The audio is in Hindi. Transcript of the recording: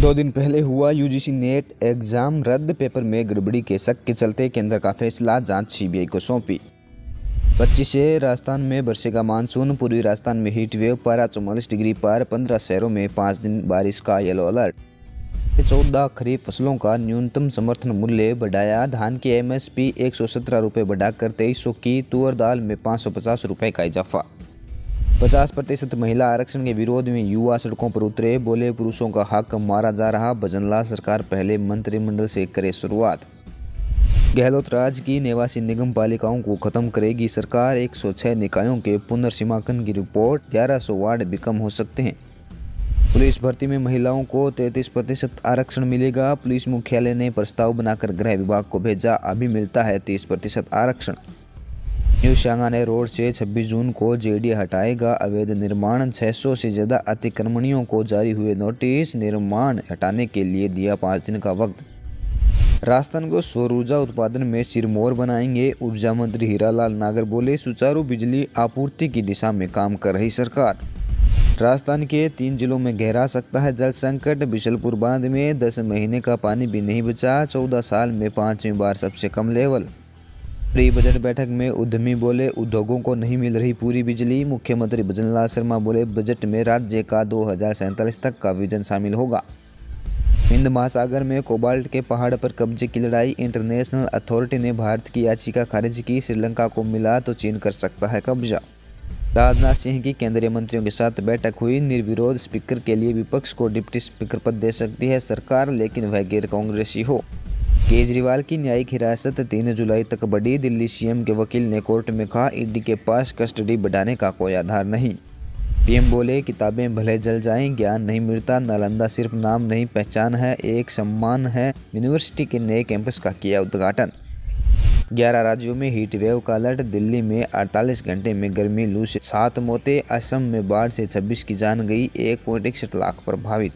दो दिन पहले हुआ यूजीसी नेट एग्ज़ाम रद्द पेपर में गड़बड़ी के शक के चलते केंद्र का फैसला, जाँच सीबीआई को सौंपी। पच्चीस से राजस्थान में बरसेगा मानसून, पूर्वी राजस्थान में हीट वेव पारा चौवालीस डिग्री पर, पंद्रह शहरों में पाँच दिन बारिश का येलो अलर्ट चौदह खरीफ फ़सलों का न्यूनतम समर्थन मूल्य बढ़ाया। धान की एमएसपी एक सौ सत्रह रुपये बढ़ाकर तेईस सौ की तुअर दाल में पाँच सौ पचास रुपये का इजाफा। पचास प्रतिशत महिला आरक्षण के विरोध में युवा सड़कों पर उतरे। बोले, पुरुषों का हक मारा जा रहा। भजनलाल सरकार पहले मंत्रिमंडल से करे शुरुआत। गहलोत राज की निवासी निगम पालिकाओं को खत्म करेगी सरकार। 106 निकायों के पुनर्सीमांकन की रिपोर्ट। 1100 वार्ड भी कम हो सकते हैं। पुलिस भर्ती में महिलाओं को 33 प्रतिशत आरक्षण मिलेगा। पुलिस मुख्यालय ने प्रस्ताव बनाकर गृह विभाग को भेजा। अभी मिलता है 30 प्रतिशत आरक्षण। न्यू शांगाने रोड से 26 जून को जेडी हटाएगा अवैध निर्माण। 600 से ज़्यादा अतिक्रमणियों को जारी हुए नोटिस, निर्माण हटाने के लिए दिया पाँच दिन का वक्त। राजस्थान को सौर ऊर्जा उत्पादन में सिरमौर बनाएँगे। ऊर्जा मंत्री हीरालाल नागर बोले, सुचारू बिजली आपूर्ति की दिशा में काम कर रही सरकार। राजस्थान के तीन जिलों में गहरा सकता है, जल संकट, बिशलपुर बाँध में दस महीने का पानी भी नहीं बचा। चौदह साल में पांचवी बार सबसे कम लेवल। प्री बजट बैठक में उद्यमी बोले, उद्योगों को नहीं मिल रही पूरी बिजली। मुख्यमंत्री भजनलाल शर्मा बोले, बजट में राज्य का दो हज़ार सैंतालीस तक का विजन शामिल होगा। हिंद महासागर में कोबाल्ट के पहाड़ पर कब्जे की लड़ाई। इंटरनेशनल अथॉरिटी ने भारत की याचिका खारिज की। श्रीलंका को मिला तो चीन कर सकता है कब्जा। राजनाथ सिंह की केंद्रीय मंत्रियों के साथ बैठक हुई। निर्विरोध स्पीकर के लिए विपक्ष को डिप्टी स्पीकर पद दे सकती है सरकार, लेकिन वह गैर कांग्रेसी हो। केजरीवाल की न्यायिक हिरासत तीन जुलाई तक बढ़ी दिल्ली सीएम के वकील ने कोर्ट में कहा, ईडी के पास कस्टडी बढ़ाने का कोई आधार नहीं। पीएम बोले, किताबें भले जल जाएँ, ज्ञान नहीं मिलता, नालंदा सिर्फ़ नाम नहीं, पहचान है, एक सम्मान है। यूनिवर्सिटी के नए कैंपस का किया उद्घाटन। 11 राज्यों में हीट वेव का अलर्ट, दिल्ली में 48 घंटे में गर्मी लू से सात मौतें, असम में बाढ़ से 26 की जान गई, एक पॉइंट इकसठ लाख प्रभावित।